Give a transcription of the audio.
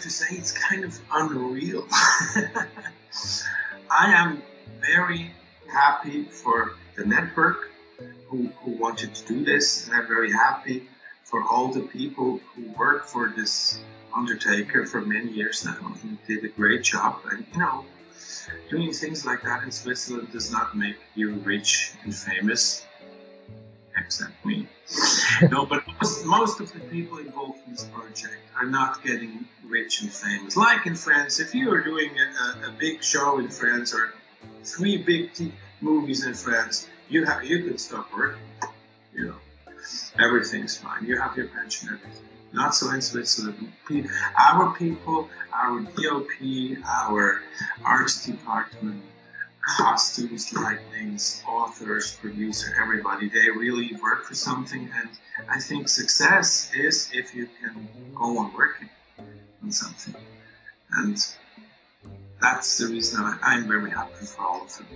to say it's kind of unreal. I am very happy for the network who, who wanted to do this, and I'm very happy for all the people who work for this undertaker for many years now. He did a great job, and you know, doing things like that in Switzerland does not make you rich and famous, except me. no, but most, most of the people involved in this project are not getting rich and famous. Like in France, if you are doing a, a big show in France or three big t- movies in France, you have you can stop working. You know, everything's fine. You have your pension, everything. Not so in Switzerland. Our people, our DOP, our arts department, costumes, lightnings, authors, producer, everybody, they really work for something. And I think success is if you can go on working on something. And that's the reason I'm very happy for all of them.